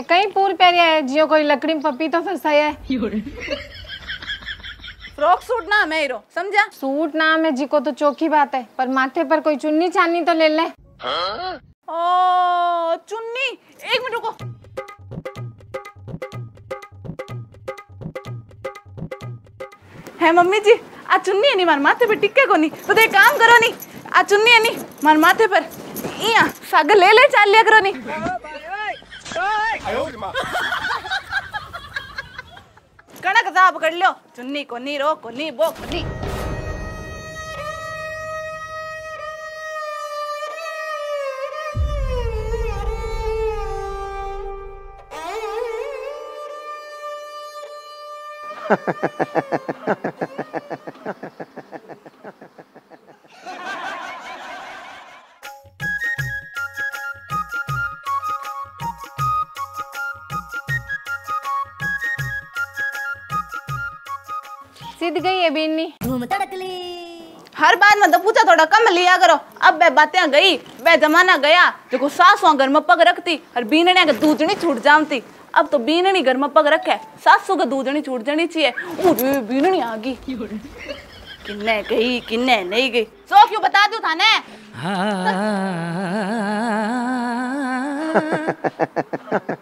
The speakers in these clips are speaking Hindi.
ए कई पूर पहिरिया है? जियो कोई लकड़ी में पपीतो है? फ्रॉक सूट ना मैं हीरो समझा? सूट ना मैं जी को तो चोखी बात है पर माथे पर कोई चुन्नी चांदी तो ले ले। हाँ? ओ चुन्नी एक मिनट रुको। है मम्मी जी आ चुन्नी है नी मार माथे पे टिके को नी। तो, तो दे काम करो नी आ चुन्नी है नी मार माथे पर। इया सागर ले ले चाल लिया करो नी। कणक जा पकड़ लो। चुन्नी को नी रो को नी वो को नी। सीध गई है बीनी। हर बार में तो पूछा थोड़ा कम लिया करो। अब वे बातें गई वे जमाना गया देखो सासू घर में पग रखती और बीनने के दूधनी छूट जामती। अब तो बीननी घर में पग रखे सासू के दूधनी छूट जानी चाहिए। बीननी आ गई। किन्ने गई किन्ने नहीं गई। सो क्यों बता दू थाने? ए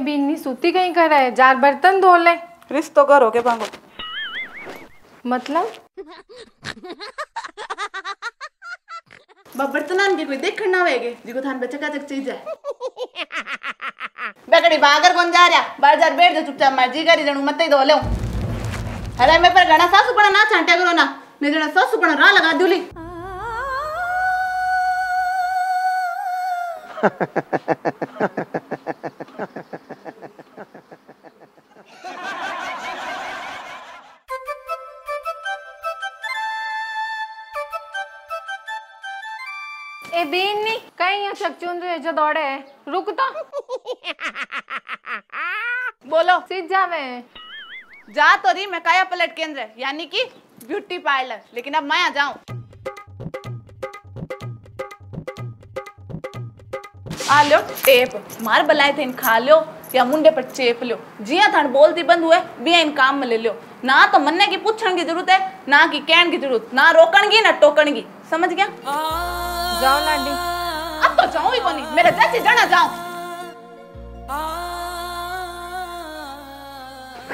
बीनी सूती कहीं कर है जार बर्तन धो ले रिश्तो करो के पांगो मतलब बर्तनान के कोई देखण ना होएगे जिको थान बच्चा का तक चीज़ है बेकड़ी बागर कौन जा रहा बाहर जा बैठ जा चुपचाप मर्ज़ी करी जनू मत ही दो ले अरे मैं पर घना सासू पड़ा ना छांटे करो ना मैं जरा सासू पड़ा रा लगा दूली ए बीनी कहीं यहाँ चकचून रहे जो दौड़े है? रुक तो। बोलो। सीध जावे जा तो रही मैं काया पलट केंद्र यानी कि ब्यूटी पार्लर लेकिन अब मैं आ जाऊँ। आ लो टेप। मार बलाए थे इन खा लो या मुंडे पर चेप लो। जिया थान बोलती बंद हुए बिया इन काम में ले लो। ना तो मन्ने की पूछण की ज़रूरत है ना की कहण की ज़रूरत ना रोकण की ना टोकण की। समझ गया? जाओ लाडी। अब तो जाऊँ ही कोनी मेरे चाची जाना जाऊँ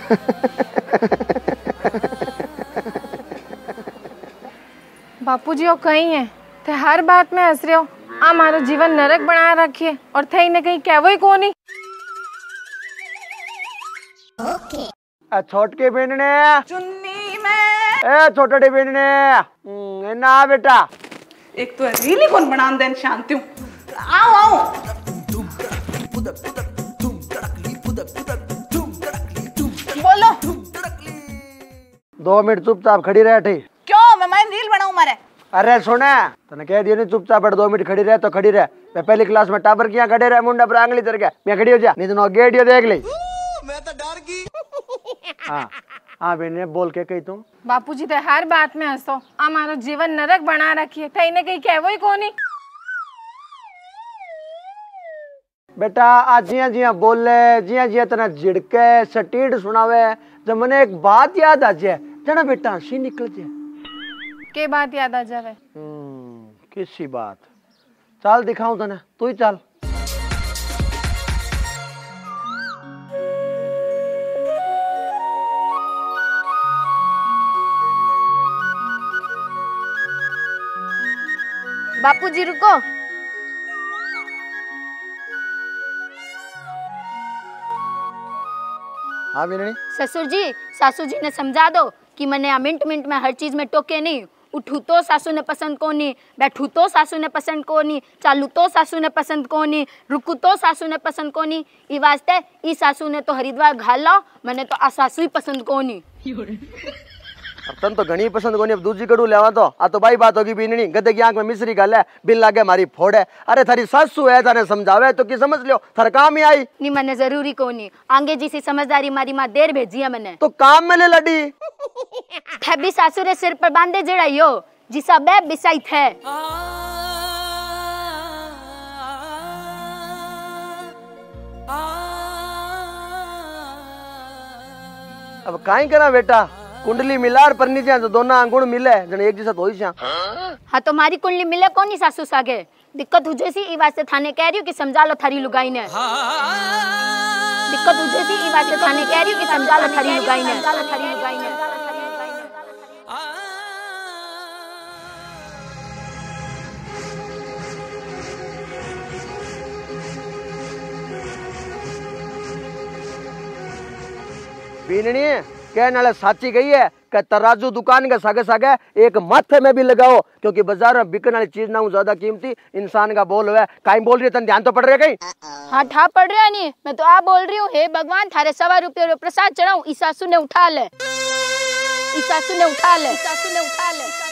बापू जी वो कहीं है थे हर बात में हंस रहे हो। आ मारो जीवन नरक बना रखिए और थे ने कहीं कहवो ही कोनी। आ छोटके बेनने। चुन्नी में। ए छोटे बेनने। हम्म, ए ना बेटा। एक तो रीली कौन बना देन शांति हूँ। आओ आओ। बोलो। दो मिनट चुपचाप खड़ी रह ठी क्यों? मैं मैं रील बनाऊँ मारे। अरे सुने। तने कह दिया नहीं चुपचाप बैठ दो मिनट खड़ी रह तो खड़ी रह। मैं पहली क्लास में टाबर किया खड़े रहे मुंडा पर आंगली तर गया। मैं खड़ी हो जा। नहीं तो नो गेडियो देख ली। मैं तो डर गई। हाँ। हाँ बेने बोल के कही तुम। बापू जी थे हर बात में हंसो। आ मारो जीवन नरक बना रखिए थे ने कहीं कहवो ही कोनी। बेटा आज जिया जिया बोले जिया जिया तना झिड़के सटीड सुनावे जब मने एक बात याद आ जाए जना बेटा हँसी निकल जाए। के बात याद आ जावे? हम्म, किसी बात। चल दिखाऊँ बापू जी रुको। हाँ ससुर जी सासू जी ने समझा दो कि मैंने मिनट मिनट में हर चीज़ में टोके नहीं। उठू तो सासू ने पसंद को नहीं बैठू तो सासू ने पसंद को नहीं चालू तो सासू ने पसंद को नहीं रुकू तो सासू ने पसंद को नहीं। ई वास्ते ई सासू ने तो हरिद्वार घाल लो मैंने तो आ सासू ही पसंद को नहीं। तन तो घनी पसंद कोनी अब दूजी कड़ू लेवा तो आ तो बाई बात होगी बीननी गधे की आँख में मिश्री गल है बिन लागे मारी फोड़ है अरे थारी सासू है थाने समझावे तो की समझ लियो थारा काम ही आई नी मने ज़रूरी कोनी आंगे जैसी समझदारी मारी माँ देर भेजी है मैंने तो काम में ले लड़ी भी सासुरे सिर पर बांधे जड़ा यो जिसा बे बिसाई थे अब काई करा बेटा कुंडली मिलार परनी जा तो दोना अंगुण मिले जने एक जैसा होई जा हाँ तो मारी कुंडली मिले कोनी सासू सागे? दिक्कत हो जैसी ई वास्ते थाने कह रही हूँ कि समझा लो थारी लुगाई ने? दिक्कत हो जैसी ई वास्ते थाने कह रही हूँ कि समझा लो थारी लुगाई ने? समझा लो थारी लुगाई ने। बीननी कहने वाले साची गई है कि तराजू दुकान के सागे सागे एक माथे में भी लगाओ, क्योंकि बाज़ार में बिकने वाली चीज़ ना हो, ज़्यादा कीमती इंसान का बोल हुआ है। काई बोल रही है तन ध्यान तो पड़ रहा है कहीं? हाँ ठा पड़ रहा नहीं। मैं तो आप बोल रही हूँ, हे भगवान, थारे सवा रुपये प्रसाद चढ़ाऊ, इस सासू ने उठा ले। इस ने उठा ले। सासू ने उठा ले।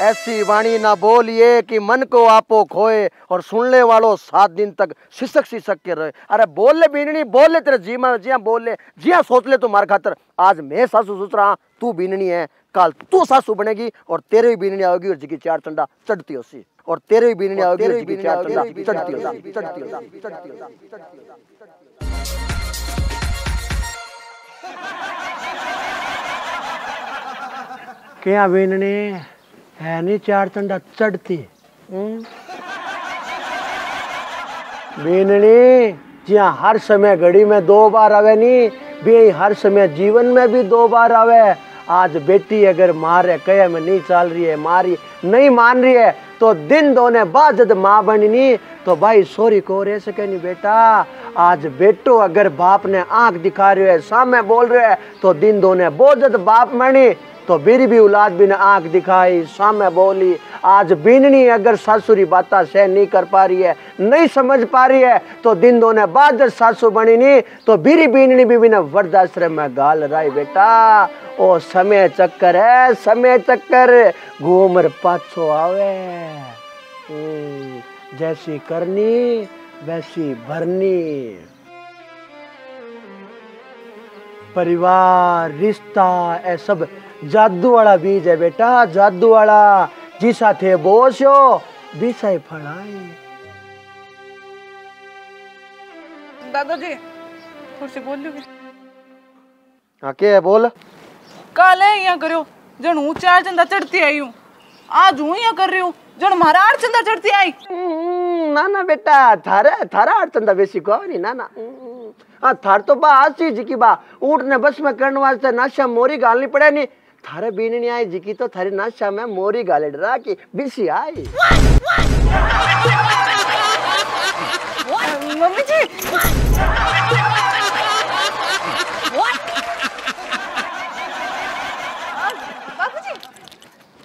ऐसी वाणी ना बोलिए कि मन को आपो खोए और सुनने वालों सात दिन तक सिसक सिसक के रहे। अरे बोल ले बीननी, बोल ले तेरे जी में जिया बोल ले, जिया सोच ले तू मार खातर। आज मैं सासू सोच रहा तू बीननी है, कल तू सासू बनेगी और तेरे भी बीननी आओगी और जिकी चार चंडा चढ़ती होसी। और तेरे भी बीननी आओगी और जिकी चार चंडा चढ़ती चढ़ती चढ़ती क्या बीननी? है नहीं चार चंडा चढ़ती बीननी जी हाँ हर समय घड़ी में दो बार आवे नहीं भी हर समय जीवन में भी दो बार आवे। आज बेटी अगर मारे कहे में नहीं चल रही है मारी नहीं मान रही है तो दिन दोने बाद जब माँ बननी तो भाई सॉरी को रह सके नहीं बेटा। आज बेटो अगर बाप ने आँख दिखा रहे है सामने बोल रहे है तो दिन दोने बहुत जब बाप बनी तो मेरी भी औलाद भी ने आँख दिखाई सामने बोली आज बीननी अगर सासुरी बाता सहन नहीं कर पा रही है नहीं समझ पा रही है तो दिन दोने बाद सासू बनी नहीं तो बीरी बीननी भी बिना वृद्धाश्रम में गाल रही बेटा ओ समय चक्कर है समय चक्कर घूमर पाछो आवे। हम्म, जैसी करनी वैसी भरनी। परिवार रिश्ता ये सब जादू वाला बीज है बेटा जादू वाला जिसा थे बोशो दिशा फड़ाए दादाजी थोड़ी सी बोल लोगे हाँ के बोल। काल यहाँ करो जन हूँ चार चंदा चढ़ती आई हूँ। आज हूँ यहाँ कर रही हूँ जन मारा आठ चंदा चढ़ती आई। हम्म, ना ना बेटा थारा थारा अड़चंदा बेसी को ना ना हाँ थार तो बा आज चीज़ की बा ऊँट ने बस में करने वास्ते नाशा मोरी गालनी पड़े नहीं थारे बीन नहीं आई जी की तो थारी नाशा में मोरी गाले डरा की बिसी आई। मम्मी जी।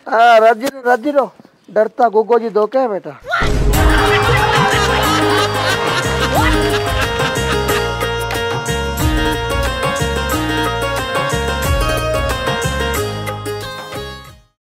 हाँ राज़ी रो राज़ी रो। डरता गोगो जी दो क्या है बेटा।